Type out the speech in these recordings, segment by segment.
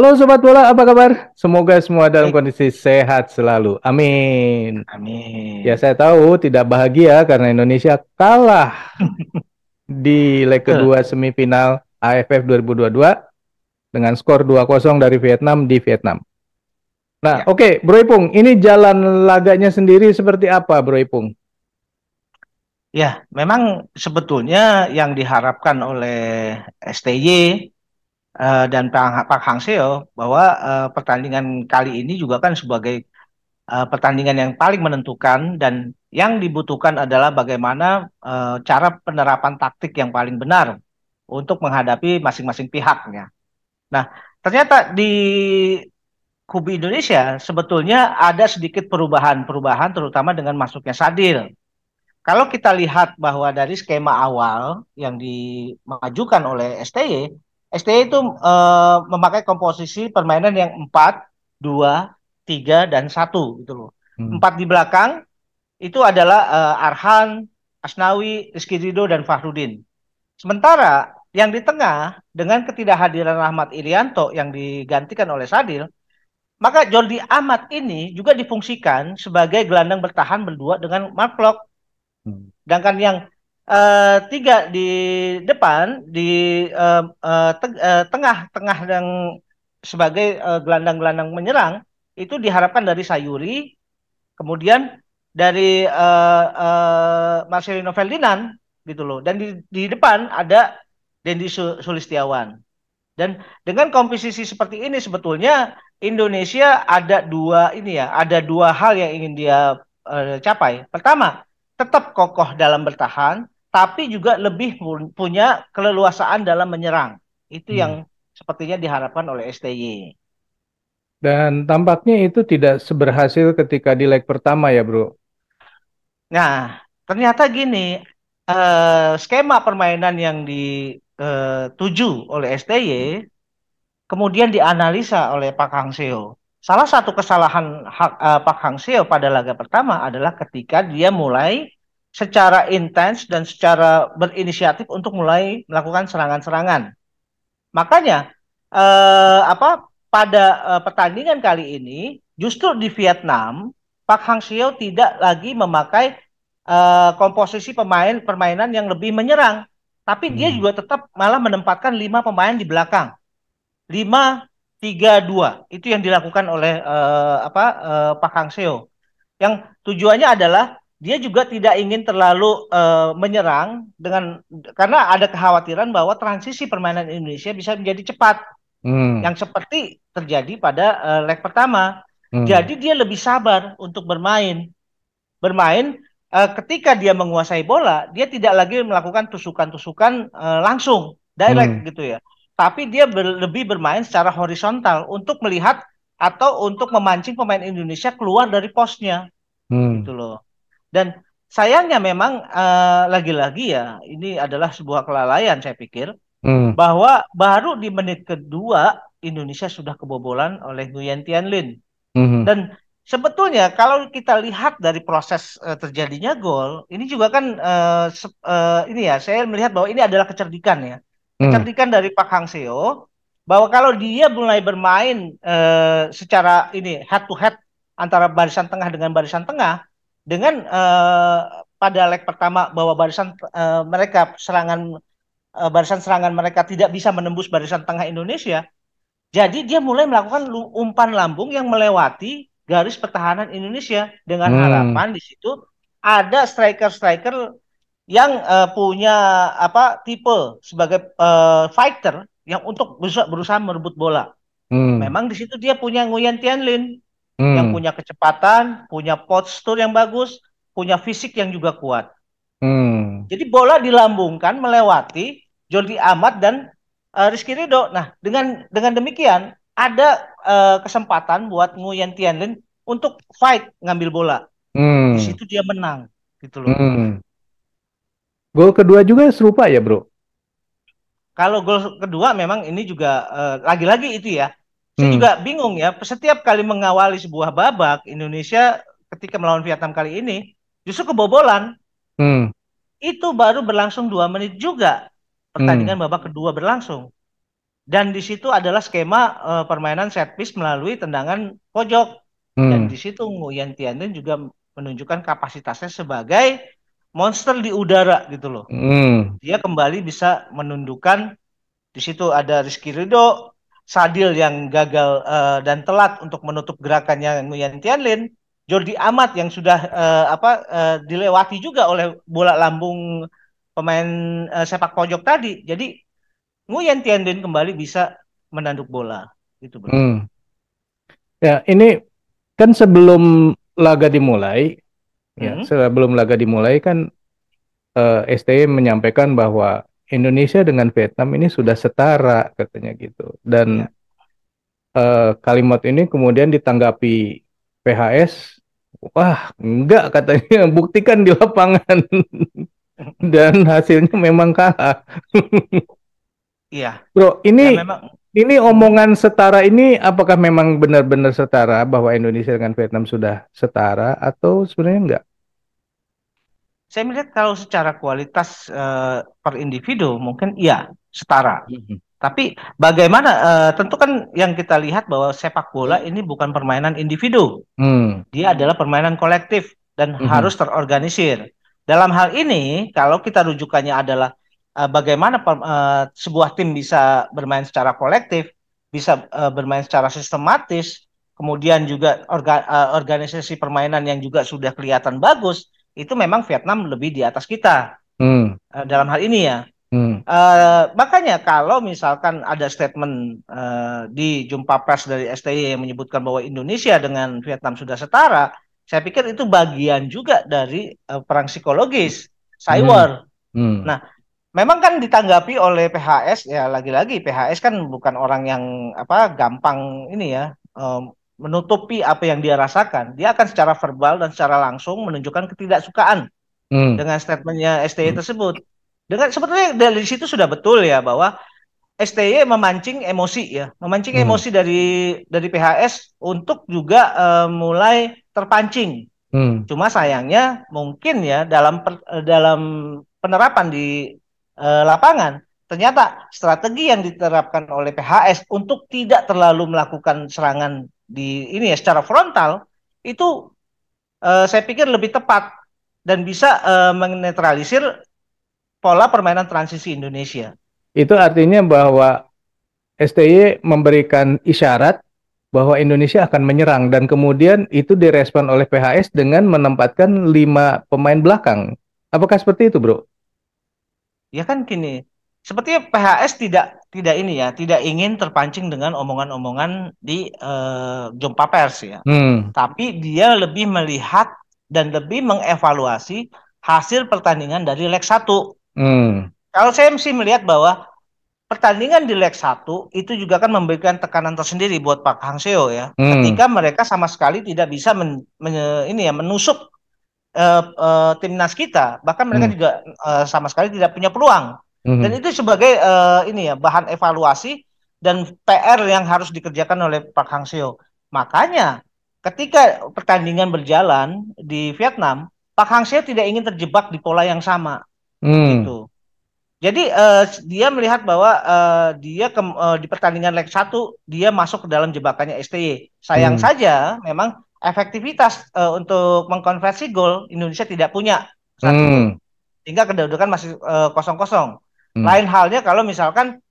Halo Sobat Bola, apa kabar? Semoga semua dalam kondisi sehat selalu. Amin. Amin. Ya saya tahu tidak bahagia karena Indonesia kalah di leg kedua semifinal AFF 2022 dengan skor 2-0 dari Vietnam di Vietnam. Nah, ya. oke, okay, Bro Ipung, ini jalan laganya sendiri seperti apa, Bro Ipung? Ya, memang sebetulnya yang diharapkan oleh STY uh, dan Pak, Hang Seo bahwa uh, pertandingan kali ini juga kan sebagai uh, pertandingan yang paling menentukan dan yang dibutuhkan adalah bagaimana uh, cara penerapan taktik yang paling benar untuk menghadapi masing-masing pihaknya. Nah, ternyata di kubu Indonesia sebetulnya ada sedikit perubahan-perubahan terutama dengan masuknya Sadil. Kalau kita lihat bahwa dari skema awal yang dimajukan oleh STY STY itu uh, memakai komposisi permainan yang empat, dua, tiga dan satu gitu loh. Hmm. Empat di belakang itu adalah uh, Arhan, Asnawi, Rizky Ridho dan Fahrudin. Sementara yang di tengah dengan ketidakhadiran Rahmat Irianto yang digantikan oleh Sadil, maka Jordi Amat ini juga difungsikan sebagai gelandang bertahan berdua dengan Mark Locke. Hmm. Sedangkan yang uh, tiga di depan di uh, uh, te uh, tengah-tengah yang sebagai gelandang-gelandang uh, menyerang itu diharapkan dari Sayuri, kemudian dari uh, uh, Marcelino Ferdinand gitu loh, dan di, di depan ada Dendi Sulistiawan. Dan dengan komposisi seperti ini sebetulnya Indonesia ada dua ini ya, ada dua hal yang ingin dia uh, capai. Pertama, tetap kokoh dalam bertahan, tapi juga lebih punya keleluasaan dalam menyerang. Itu hmm. yang sepertinya diharapkan oleh STY. Dan tampaknya itu tidak seberhasil ketika di leg pertama ya, Bro. Nah, ternyata gini, uh, skema permainan yang dituju uh, oleh STY kemudian dianalisa oleh Pak Hang Seo. Salah satu kesalahan hak, uh, Pak Hang Seo pada laga pertama adalah ketika dia mulai secara intens dan secara berinisiatif untuk mulai melakukan serangan-serangan. Makanya eh, apa pada eh, pertandingan kali ini justru di Vietnam Pak Hang Seo tidak lagi memakai eh, komposisi pemain permainan yang lebih menyerang, tapi hmm. dia juga tetap malah menempatkan lima pemain di belakang. Lima tiga dua itu yang dilakukan oleh eh, apa eh, Pak Hang Seo. Yang tujuannya adalah dia juga tidak ingin terlalu uh, menyerang dengan karena ada kekhawatiran bahwa transisi permainan Indonesia bisa menjadi cepat hmm. yang seperti terjadi pada uh, leg pertama. Hmm. Jadi dia lebih sabar untuk bermain. Bermain uh, ketika dia menguasai bola, dia tidak lagi melakukan tusukan-tusukan uh, langsung direct hmm. gitu ya. Tapi dia ber lebih bermain secara horizontal untuk melihat atau untuk memancing pemain Indonesia keluar dari posnya. Hmm. Gitu loh. Dan sayangnya memang uh, lagi-lagi ya ini adalah sebuah kelalaian saya pikir hmm. bahwa baru di menit kedua Indonesia sudah kebobolan oleh Nguyen Tian Lin. Hmm. Dan sebetulnya kalau kita lihat dari proses uh, terjadinya gol, ini juga kan uh, uh, ini ya saya melihat bahwa ini adalah kecerdikan ya. Hmm. Kecerdikan dari Pak Hang Seo bahwa kalau dia mulai bermain uh, secara ini head to head antara barisan tengah dengan barisan tengah, dengan uh, pada leg pertama bahwa barisan uh, mereka serangan uh, barisan serangan mereka tidak bisa menembus barisan tengah Indonesia. Jadi dia mulai melakukan umpan lambung yang melewati garis pertahanan Indonesia dengan hmm. harapan di situ ada striker-striker yang uh, punya apa tipe sebagai uh, fighter yang untuk berusaha, berusaha merebut bola. Hmm. Memang di situ dia punya Nguyen Tianlin hmm. yang punya kecepatan, punya postur yang bagus, punya fisik yang juga kuat. Hmm. Jadi bola dilambungkan melewati Jordi Amat dan uh, Rizky Ridho. Nah, dengan dengan demikian ada uh, kesempatan buat Nguyen Tianlin untuk fight ngambil bola. Hmm. Di situ dia menang, gitu loh. Hmm. Gol kedua juga serupa ya, Bro? Kalau gol kedua memang ini juga eh, lagi-lagi uh, itu ya saya hmm. juga bingung ya, setiap kali mengawali sebuah babak Indonesia ketika melawan Vietnam kali ini justru kebobolan. Hmm. Itu baru berlangsung dua menit juga pertandingan hmm. babak kedua berlangsung. dan di situ adalah skema uh, permainan set piece melalui tendangan pojok hmm. dan di situ Nguyen Tianlin juga menunjukkan kapasitasnya sebagai monster di udara gitu loh hmm. dia kembali bisa menundukkan di situ ada Rizky Ridho Sadil yang gagal uh, dan telat untuk menutup gerakannya Nguyen Tianlin Jordi Amat yang sudah uh, apa uh, dilewati juga oleh bola lambung pemain uh, sepak pojok tadi. Jadi Nguyen Tianlin kembali bisa menanduk bola gitu bro. Hmm. Ya ini kan sebelum laga dimulai, ya, hmm. ya sebelum laga dimulai kan uh, STY menyampaikan bahwa Indonesia dengan Vietnam ini sudah setara katanya gitu dan ya. uh, kalimat ini kemudian ditanggapi PHS wah enggak katanya buktikan di lapangan dan hasilnya memang kalah. Iya. Bro, ini ya, memang... ini omongan setara ini apakah memang benar-benar setara bahwa Indonesia dengan Vietnam sudah setara atau sebenarnya enggak? Saya melihat kalau secara kualitas uh, per individu mungkin iya setara. Mm -hmm. Tapi bagaimana? Uh, tentu kan yang kita lihat bahwa sepak bola ini bukan permainan individu, hmm. dia adalah permainan kolektif dan hmm. harus terorganisir. Dalam hal ini, kalau kita rujukannya adalah uh, bagaimana uh, sebuah tim bisa bermain secara kolektif, bisa uh, bermain secara sistematis, kemudian juga orga, uh, organisasi permainan yang juga sudah kelihatan bagus, itu memang Vietnam lebih di atas kita. Hmm. Uh, dalam hal ini ya. Hmm. Uh, makanya kalau misalkan ada statement uh, di jumpa pers dari STY yang menyebutkan bahwa Indonesia dengan Vietnam sudah setara, saya pikir itu bagian juga dari uh, perang psikologis cyber. Hmm. Hmm. Nah, memang kan ditanggapi oleh PHS ya lagi-lagi PHS kan bukan orang yang apa gampang ini ya um, menutupi apa yang dia rasakan. Dia akan secara verbal dan secara langsung menunjukkan ketidaksukaan hmm. dengan statementnya STY hmm. tersebut dengan sebetulnya dari situ sudah betul ya bahwa STY memancing emosi ya, memancing hmm. emosi dari dari PHS untuk juga uh, mulai terpancing. Hmm. Cuma sayangnya mungkin ya dalam per, dalam penerapan di uh, lapangan ternyata strategi yang diterapkan oleh PHS untuk tidak terlalu melakukan serangan di ini ya secara frontal itu uh, saya pikir lebih tepat dan bisa uh, menetralisir pola permainan transisi Indonesia. Itu artinya bahwa STY memberikan isyarat bahwa Indonesia akan menyerang dan kemudian itu direspon oleh PHS dengan menempatkan lima pemain belakang. Apakah seperti itu, Bro? Ya kan gini, sepertinya PHS tidak tidak ini ya, tidak ingin terpancing dengan omongan-omongan di uh, jumpa pers ya. Hmm. Tapi dia lebih melihat dan lebih mengevaluasi hasil pertandingan dari leg 1. Hmm. Kalau saya mesti melihat bahwa pertandingan di leg 1 itu juga kan memberikan tekanan tersendiri buat Pak Hang Seo ya. Hmm. Ketika mereka sama sekali tidak bisa men, men, ini ya menusuk uh, uh, timnas kita, bahkan mereka hmm. juga uh, sama sekali tidak punya peluang. Hmm. Dan itu sebagai uh, ini ya bahan evaluasi dan PR yang harus dikerjakan oleh Pak Hang Seo. Makanya ketika pertandingan berjalan di Vietnam, Pak Hang Seo tidak ingin terjebak di pola yang sama hmm. gitu. Jadi uh, dia melihat bahwa uh, dia ke, uh, di pertandingan leg 1 dia masuk ke dalam jebakannya STY. Sayang hmm. saja memang efektivitas uh, untuk mengkonversi gol Indonesia tidak punya saat hmm. Sehingga kedudukan masih kosong-kosong. Hmm. Lain halnya kalau misalkan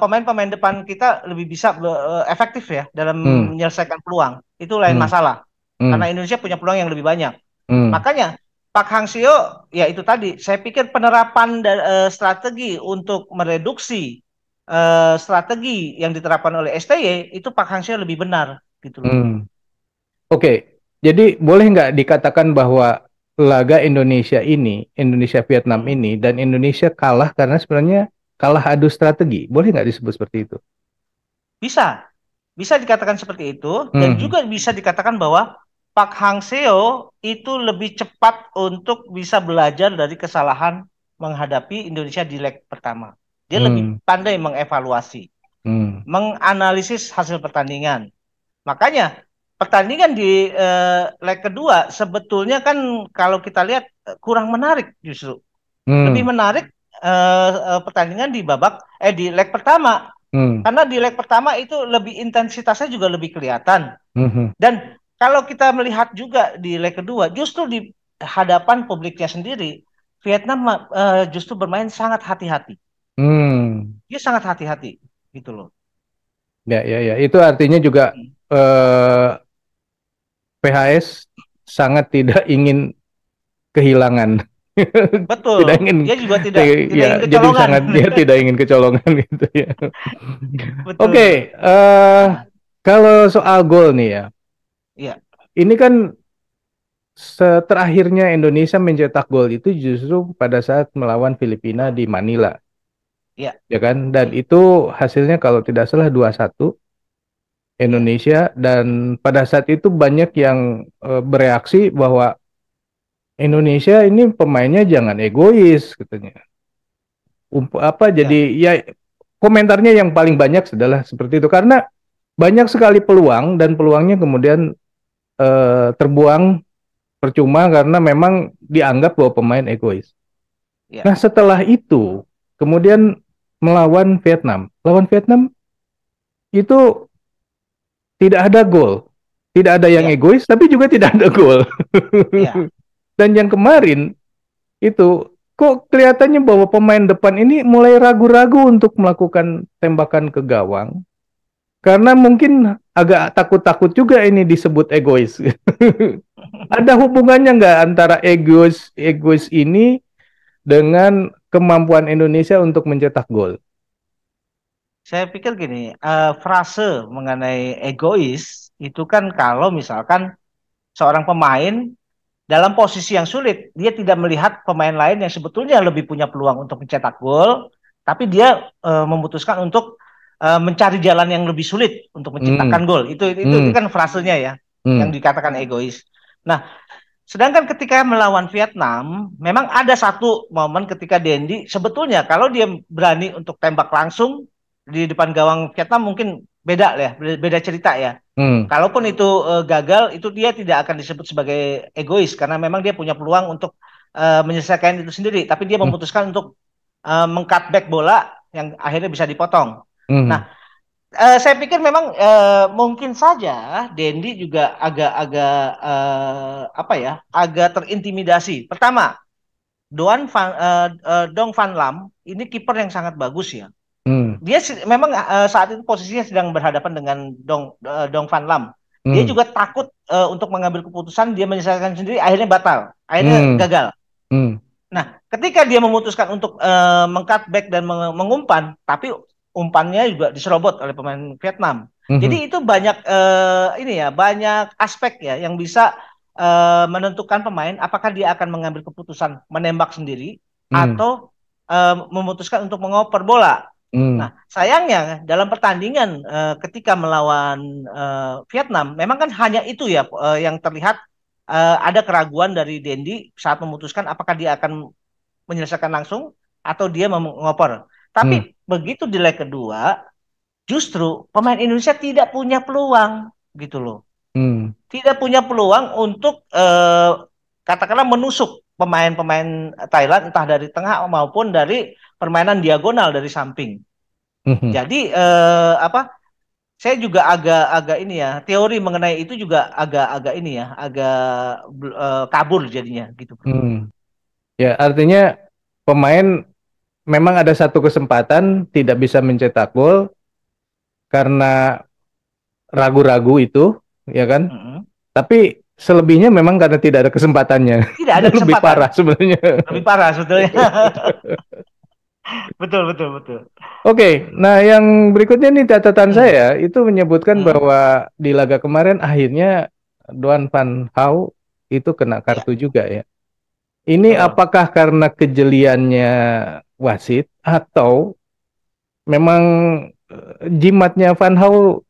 pemain-pemain uh, depan kita lebih bisa uh, efektif ya dalam hmm. menyelesaikan peluang. Itu lain hmm. masalah. Hmm. Karena Indonesia punya peluang yang lebih banyak. Hmm. Makanya Pak Hang Seo ya itu tadi saya pikir penerapan uh, strategi untuk mereduksi uh, strategi yang diterapkan oleh STY itu Pak Hang Seo lebih benar gitu loh. Hmm. Oke, okay. jadi boleh nggak dikatakan bahwa laga Indonesia ini, Indonesia Vietnam ini dan Indonesia kalah karena sebenarnya kalah adu strategi. Boleh nggak disebut seperti itu? Bisa, bisa dikatakan seperti itu dan hmm. juga bisa dikatakan bahwa Pak Hang Seo itu lebih cepat untuk bisa belajar dari kesalahan menghadapi Indonesia di leg pertama. Dia hmm. lebih pandai mengevaluasi, hmm. menganalisis hasil pertandingan. Makanya pertandingan di uh, leg kedua sebetulnya kan kalau kita lihat eh, kurang menarik justru. Hmm. Lebih menarik uh, uh, pertandingan di babak eh di leg pertama Hmm. Karena di leg pertama itu lebih intensitasnya juga lebih kelihatan. Hmm. Dan kalau kita melihat juga di leg kedua, justru di hadapan publiknya sendiri, Vietnam uh, justru bermain sangat hati-hati. Hmm. Dia sangat hati-hati, gitu loh. Ya, ya, ya. Itu artinya juga hmm. uh, eh, PHS sangat tidak ingin kehilangan. Betul. tidak ingin, dia juga tidak, tidak ya, ingin Jadi sangat dia tidak ingin kecolongan gitu ya. Oke, okay, uh, eh, kalau soal gol nih ya. Iya. Ini kan terakhirnya Indonesia mencetak gol itu justru pada saat melawan Filipina di Manila. Iya. Ya kan? Dan ya. itu hasilnya kalau tidak salah 2-1 Indonesia dan pada saat itu banyak yang uh, bereaksi bahwa Indonesia ini pemainnya jangan egois katanya. Apa ya. jadi ya komentarnya yang paling banyak adalah seperti itu karena banyak sekali peluang dan peluangnya kemudian uh, terbuang percuma karena memang dianggap bahwa pemain egois. Ya. Nah setelah itu kemudian melawan Vietnam, lawan Vietnam itu tidak ada gol. Tidak ada yang ya. egois, tapi juga tidak ada gol. Ya. Dan yang kemarin itu kok kelihatannya bahwa pemain depan ini mulai ragu-ragu untuk melakukan tembakan ke gawang. Karena mungkin agak takut-takut juga ini disebut egois. ada hubungannya nggak antara egois egois ini dengan kemampuan Indonesia untuk mencetak gol? Saya pikir gini, uh, frase mengenai egois itu kan kalau misalkan seorang pemain dalam posisi yang sulit, dia tidak melihat pemain lain yang sebetulnya lebih punya peluang untuk mencetak gol, tapi dia uh, memutuskan untuk uh, mencari jalan yang lebih sulit untuk menciptakan hmm. gol. Itu itu, hmm. itu kan frasenya ya, hmm. yang dikatakan egois. Nah, sedangkan ketika melawan Vietnam, memang ada satu momen ketika Dendi sebetulnya kalau dia berani untuk tembak langsung di depan gawang Vietnam mungkin beda ya, beda cerita ya. Hmm. Kalaupun itu uh, gagal, itu dia tidak akan disebut sebagai egois karena memang dia punya peluang untuk uh, menyelesaikan itu sendiri. Tapi dia hmm. memutuskan hmm. untuk uh, mengcut back bola yang akhirnya bisa dipotong. Hmm. Nah, uh, saya pikir memang uh, mungkin saja Dendi juga agak-agak uh, apa ya, agak terintimidasi. Pertama, Doan Van uh, uh, Dong Van Lam ini kiper yang sangat bagus ya. Dia memang uh, saat itu posisinya sedang berhadapan dengan Dong uh, Dong Van Lam. Hmm. Dia juga takut uh, untuk mengambil keputusan, dia menyelesaikan sendiri, akhirnya batal, akhirnya hmm. gagal. Hmm. Nah, ketika dia memutuskan untuk uh, mengcut back dan meng mengumpan, tapi umpannya juga diserobot oleh pemain Vietnam. Hmm. Jadi itu banyak uh, ini ya, banyak aspek ya yang bisa uh, menentukan pemain apakah dia akan mengambil keputusan menembak sendiri hmm. atau uh, memutuskan untuk mengoper bola. Hmm. Nah, sayangnya dalam pertandingan uh, ketika melawan uh, Vietnam, memang kan hanya itu ya uh, yang terlihat uh, ada keraguan dari Dendi saat memutuskan apakah dia akan menyelesaikan langsung atau dia mengoper. Tapi hmm. begitu di leg kedua, justru pemain Indonesia tidak punya peluang gitu loh. Hmm. Tidak punya peluang untuk uh, katakanlah menusuk pemain-pemain Thailand entah dari tengah maupun dari permainan diagonal dari samping. Mm-hmm. Jadi eh, apa? Saya juga agak-agak ini ya teori mengenai itu juga agak-agak ini ya agak eh, kabur jadinya gitu. Hmm. Ya artinya pemain memang ada satu kesempatan tidak bisa mencetak gol karena ragu-ragu itu, ya kan? Mm-hmm. Tapi selebihnya memang karena tidak ada kesempatannya. Tidak ada kesempatan. Lebih parah sebenarnya. Lebih parah sebetulnya. betul betul betul. Oke, okay, nah yang berikutnya nih catatan hmm. saya itu menyebutkan hmm. bahwa di laga kemarin akhirnya Duan Van Hau itu kena kartu ya. juga ya. Ini oh. apakah karena kejeliannya wasit atau memang eh, jimatnya Van Hau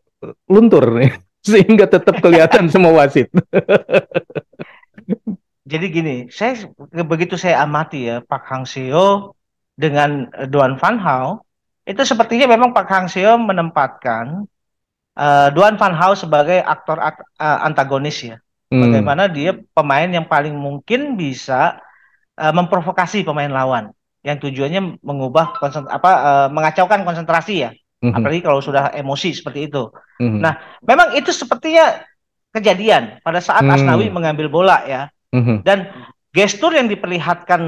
luntur nih sehingga tetap kelihatan semua wasit. Jadi gini, saya begitu saya amati ya Pak Hang Seo dengan Duan Van Hau, itu sepertinya memang Pak Hang Seo menempatkan uh, Duan Van Hau sebagai aktor uh, antagonis ya. Hmm. Bagaimana dia pemain yang paling mungkin bisa uh, memprovokasi pemain lawan yang tujuannya mengubah apa uh, mengacaukan konsentrasi ya mm-hmm. apalagi kalau sudah emosi seperti itu. Mm-hmm. Nah, memang itu sepertinya kejadian pada saat mm-hmm. Asnawi mengambil bola ya, mm-hmm. dan gestur yang diperlihatkan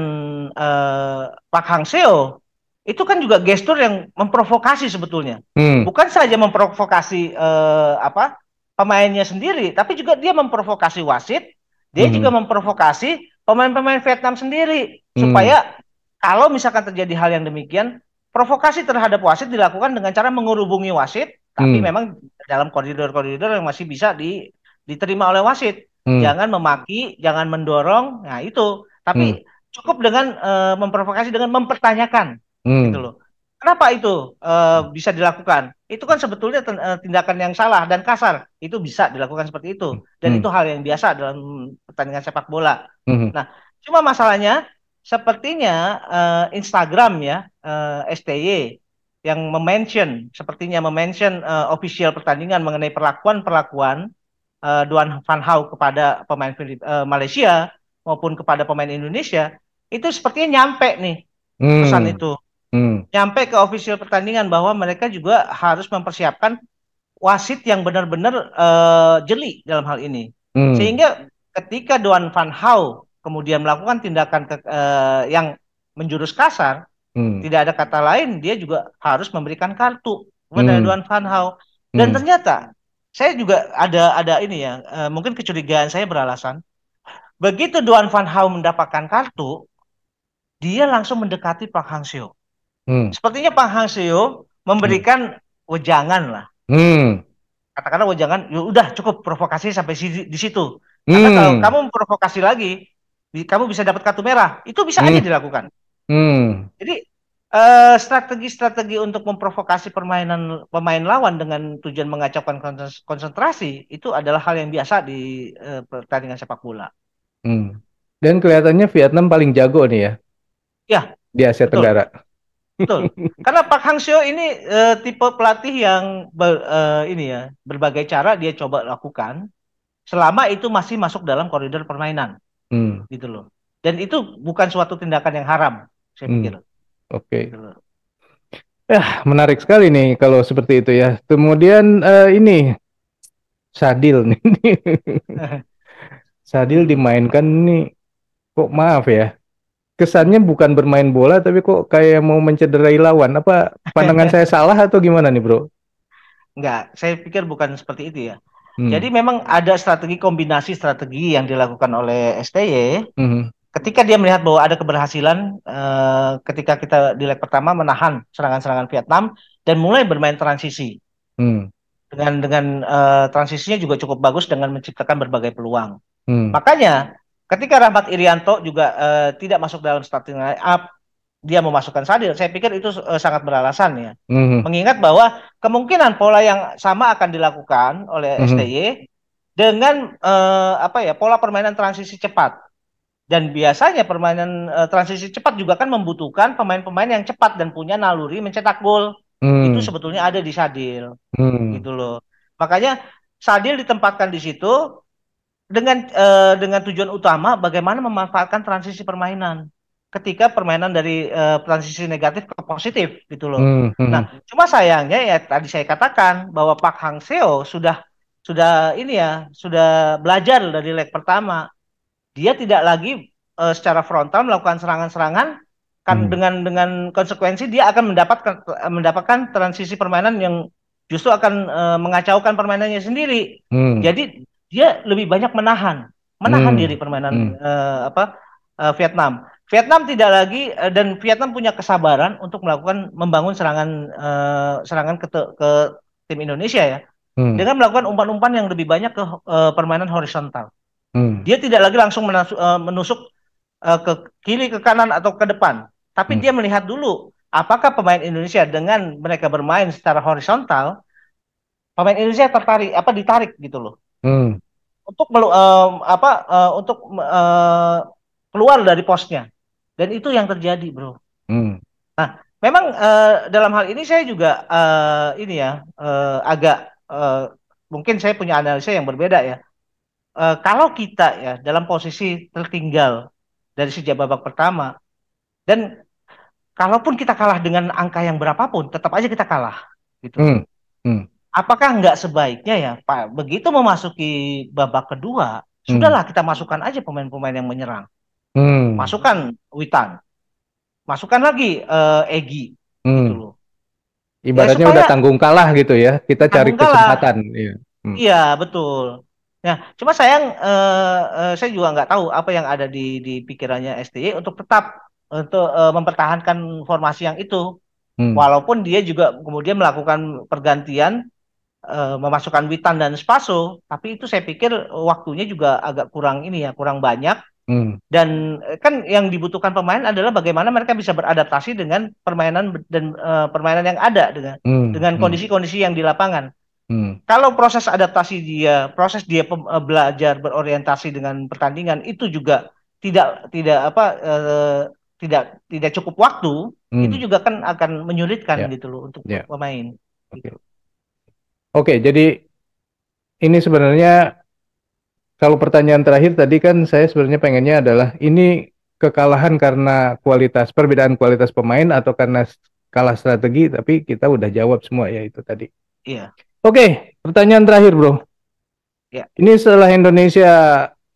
uh, Pak Hang Seo itu kan juga gestur yang memprovokasi sebetulnya, mm. bukan saja memprovokasi uh, apa pemainnya sendiri, tapi juga dia memprovokasi wasit, dia mm-hmm. juga memprovokasi pemain-pemain Vietnam sendiri mm. supaya kalau misalkan terjadi hal yang demikian provokasi terhadap wasit dilakukan dengan cara mengurubungi wasit, tapi hmm. memang dalam koridor-koridor yang masih bisa di, diterima oleh wasit. Hmm. Jangan memaki, jangan mendorong, nah itu. Tapi hmm. cukup dengan uh, memprovokasi dengan mempertanyakan, hmm. gitu loh. Kenapa itu uh, bisa dilakukan? Itu kan sebetulnya uh, tindakan yang salah dan kasar. Itu bisa dilakukan seperti itu, dan hmm. itu hal yang biasa dalam pertandingan sepak bola. Hmm. Nah, cuma masalahnya sepertinya uh, Instagram ya uh, eh, STY yang memention sepertinya memention uh, official pertandingan mengenai perlakuan-perlakuan uh, Duan Van Hau kepada pemain uh, Malaysia maupun kepada pemain Indonesia itu sepertinya nyampe nih hmm. pesan itu hmm. nyampe ke official pertandingan bahwa mereka juga harus mempersiapkan wasit yang benar-benar uh, jeli dalam hal ini hmm. sehingga ketika Duan Van Hau kemudian melakukan tindakan ke, uh, yang menjurus kasar, hmm. tidak ada kata lain, dia juga harus memberikan kartu kepada hmm. Duan Van Hau. Dan hmm. ternyata saya juga ada ada ini ya, uh, mungkin kecurigaan saya beralasan. Begitu Duan Van Hau mendapatkan kartu, dia langsung mendekati Pak Hang Seo. Hmm. Sepertinya Pak Hang Seo memberikan hmm. wejangan lah. Hmm. Katakanlah wejangan, ya udah cukup provokasi sampai di situ. Karena hmm. kalau kamu memprovokasi lagi, kamu bisa dapat kartu merah. Itu bisa hmm. aja dilakukan. Hmm. Jadi strategi strategi-strategi untuk memprovokasi permainan pemain lawan dengan tujuan mengacaukan konsentrasi itu adalah hal yang biasa di uh, pertandingan sepak bola. Hmm. Dan kelihatannya Vietnam paling jago nih ya. Ya. Di Asia betul. Tenggara. Betul. Karena Pak Hang Seo ini uh, tipe pelatih yang ber, uh, ini ya berbagai cara dia coba lakukan selama itu masih masuk dalam koridor permainan hmm. gitu loh dan itu bukan suatu tindakan yang haram saya hmm. pikir oke okay. gitu ya menarik sekali nih kalau seperti itu ya kemudian uh, ini Sadil nih Sadil dimainkan nih kok maaf ya kesannya bukan bermain bola tapi kok kayak mau mencederai lawan apa pandangan saya salah atau gimana nih bro Enggak, saya pikir bukan seperti itu ya. Hmm. Jadi memang ada strategi kombinasi strategi yang dilakukan oleh STY. Hmm. Ketika dia melihat bahwa ada keberhasilan uh, ketika kita di leg pertama menahan serangan-serangan Vietnam dan mulai bermain transisi. Hmm. Dengan dengan uh, transisinya juga cukup bagus dengan menciptakan berbagai peluang. Hmm. Makanya ketika Rahmat Irianto juga uh, tidak masuk dalam starting line up dia memasukkan Sadil, saya pikir itu uh, sangat beralasan ya. Mm-hmm. Mengingat bahwa kemungkinan pola yang sama akan dilakukan oleh mm-hmm. STY dengan uh, apa ya pola permainan transisi cepat. Dan biasanya permainan uh, transisi cepat juga kan membutuhkan pemain-pemain yang cepat dan punya naluri mencetak gol. Mm. Itu sebetulnya ada di Sadil, mm. gitu loh. Makanya Sadil ditempatkan di situ dengan uh, dengan tujuan utama bagaimana memanfaatkan transisi permainan ketika permainan dari uh, transisi negatif ke positif gitu loh. Hmm, hmm. Nah, cuma sayangnya ya tadi saya katakan bahwa Pak Hang Seo sudah sudah ini ya sudah belajar dari leg pertama. Dia tidak lagi uh, secara frontal melakukan serangan-serangan kan hmm. dengan dengan konsekuensi dia akan mendapatkan mendapatkan transisi permainan yang justru akan uh, mengacaukan permainannya sendiri. Hmm. Jadi dia lebih banyak menahan, menahan hmm. diri permainan hmm. uh, apa uh, Vietnam. Vietnam tidak lagi uh, dan Vietnam punya kesabaran untuk melakukan membangun serangan uh, serangan ke, ke tim Indonesia ya hmm. dengan melakukan umpan-umpan yang lebih banyak ke uh, permainan horizontal. Hmm. Dia tidak lagi langsung menasuk, uh, menusuk uh, ke kiri ke kanan atau ke depan, tapi hmm. dia melihat dulu apakah pemain Indonesia dengan mereka bermain secara horizontal, pemain Indonesia tertarik apa ditarik gitu loh. Hmm. Untuk uh, apa uh, untuk uh, keluar dari posnya dan itu yang terjadi, bro. Hmm. Nah, memang uh, dalam hal ini saya juga uh, ini ya uh, agak uh, mungkin saya punya analisa yang berbeda ya. Uh, kalau kita ya dalam posisi tertinggal dari sejak babak pertama dan kalaupun kita kalah dengan angka yang berapapun, tetap aja kita kalah. gitu. Hmm. Hmm. Apakah nggak sebaiknya ya Pak begitu memasuki babak kedua hmm. sudahlah kita masukkan aja pemain-pemain yang menyerang. Hmm. Masukkan Witan. Masukkan lagi uh, Egi hmm. gitu loh. Ibaratnya ya, udah tanggung kalah gitu ya. Kita cari kesempatan. Iya, hmm. iya betul. Nah, cuma sayang uh, uh, saya juga nggak tahu apa yang ada di di pikirannya STY untuk tetap untuk uh, mempertahankan formasi yang itu. Hmm. Walaupun dia juga kemudian melakukan pergantian uh, memasukkan Witan dan Spaso, tapi itu saya pikir waktunya juga agak kurang ini ya, kurang banyak. Hmm. Dan kan yang dibutuhkan pemain adalah bagaimana mereka bisa beradaptasi dengan permainan dan uh, permainan yang ada dengan hmm. dengan hmm. kondisi-kondisi yang di lapangan. Hmm. Kalau proses adaptasi dia, proses dia eh, belajar berorientasi dengan pertandingan itu juga tidak tidak apa uh, tidak tidak cukup waktu, hmm. itu juga kan akan menyulitkan yeah. gitu loh untuk yeah. pemain. Oke, okay. okay, jadi ini sebenarnya kalau pertanyaan terakhir tadi kan saya sebenarnya pengennya adalah ini kekalahan karena kualitas perbedaan kualitas pemain atau karena kalah strategi, tapi kita udah jawab semua ya itu tadi. Iya. Oke, pertanyaan terakhir, Bro. Ya. Ini setelah Indonesia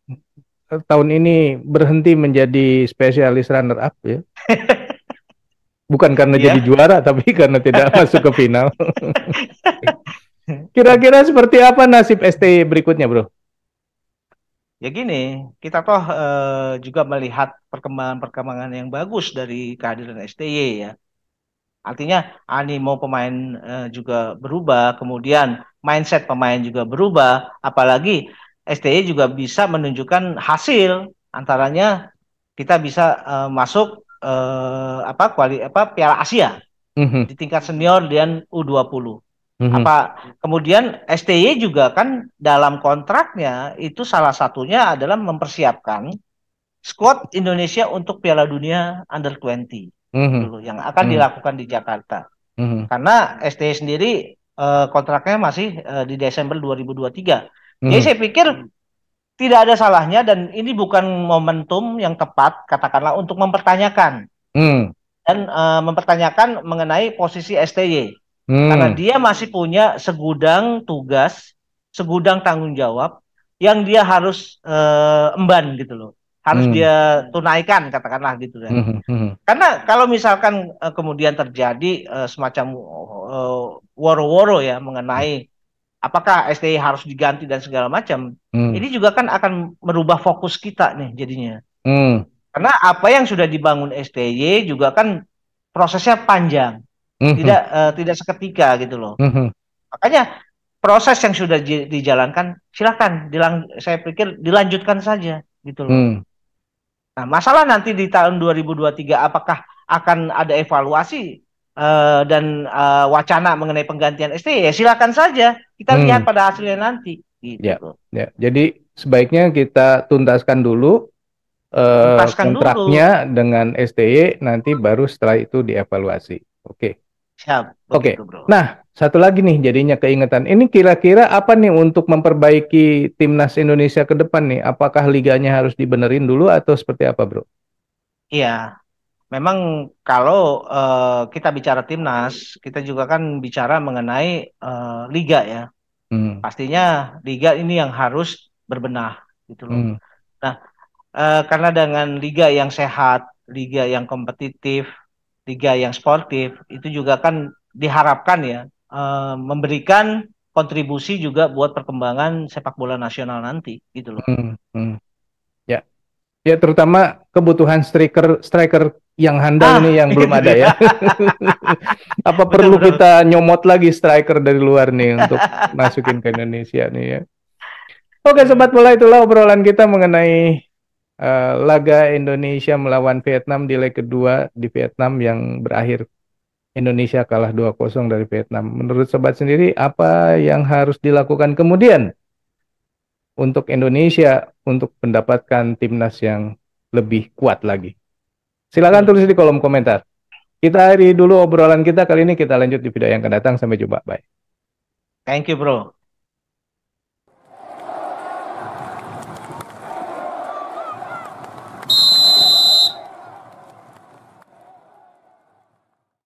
eh, tahun ini berhenti menjadi spesialis runner up ya. Bukan karena ya. jadi juara, tapi karena tidak masuk ke final. Kira-kira seperti apa nasib STI berikutnya, Bro? Ya gini, kita toh uh, juga melihat perkembangan-perkembangan yang bagus dari kehadiran STY ya. Artinya animo pemain uh, juga berubah, kemudian mindset pemain juga berubah, apalagi STY juga bisa menunjukkan hasil antaranya kita bisa uh, masuk apa kuali apa Piala Asia mm-hmm. di tingkat senior dan U20. Mm-hmm. Apa kemudian STY juga kan dalam kontraknya itu salah satunya adalah mempersiapkan squad Indonesia untuk Piala Dunia Under 20 mm-hmm. dulu yang akan mm-hmm. dilakukan di Jakarta. Mm-hmm. Karena STY sendiri uh, kontraknya masih uh, di Desember 2023. Mm-hmm. Jadi saya pikir tidak ada salahnya dan ini bukan momentum yang tepat katakanlah untuk mempertanyakan mm. dan uh, mempertanyakan mengenai posisi STY. Mm. Karena dia masih punya segudang tugas, segudang tanggung jawab yang dia harus uh, emban gitu loh harus hmm. dia tunaikan katakanlah gitu ya. Hmm. Hmm. Karena kalau misalkan uh, kemudian terjadi uh, semacam uh, woro-woro ya mengenai apakah STI harus diganti dan segala macam, hmm. ini juga kan akan merubah fokus kita nih jadinya. Hmm. Karena apa yang sudah dibangun STY juga kan prosesnya panjang, hmm. tidak uh, tidak seketika gitu loh. Hmm. Makanya proses yang sudah dijalankan silakan dilang saya pikir dilanjutkan saja gitu loh. Hmm. Nah, masalah nanti di tahun 2023 apakah akan ada evaluasi uh, dan uh, wacana mengenai penggantian ST ya silakan saja kita lihat pada hasilnya nanti. Gitu. Ya, ya. Jadi sebaiknya kita tuntaskan dulu uh, kontraknya dulu. dengan STY nanti baru setelah itu dievaluasi. Oke. Okay. Siap. Oke. Okay. Nah, satu lagi nih jadinya keingetan. Ini kira-kira apa nih untuk memperbaiki timnas Indonesia ke depan nih? Apakah liganya harus dibenerin dulu atau seperti apa, Bro? Iya. Memang kalau uh, kita bicara timnas, kita juga kan bicara mengenai uh, liga ya. Hmm. Pastinya liga ini yang harus berbenah gitu loh. Hmm. Nah, uh, karena dengan liga yang sehat, liga yang kompetitif, liga yang sportif itu juga kan diharapkan ya uh, memberikan kontribusi juga buat perkembangan sepak bola nasional nanti gitu loh. Hmm, hmm. Ya, ya terutama kebutuhan striker striker yang handal ah, ini yang belum ada ya. Apa betul, perlu betul. kita nyomot lagi striker dari luar nih untuk masukin ke Indonesia nih ya. Oke sobat bola itulah obrolan kita mengenai uh, laga Indonesia melawan Vietnam di leg kedua di Vietnam yang berakhir Indonesia kalah 2-0 dari Vietnam. Menurut sobat sendiri, apa yang harus dilakukan kemudian untuk Indonesia untuk mendapatkan timnas yang lebih kuat lagi? Silakan tulis di kolom komentar. Kita hari dulu obrolan kita kali ini kita lanjut di video yang akan datang. Sampai jumpa. Bye. Thank you, bro.